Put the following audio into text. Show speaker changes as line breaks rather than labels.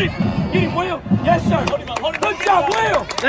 with. Get him, Will. Yes, sir. Hold him up. Hold him up. Good job, Will.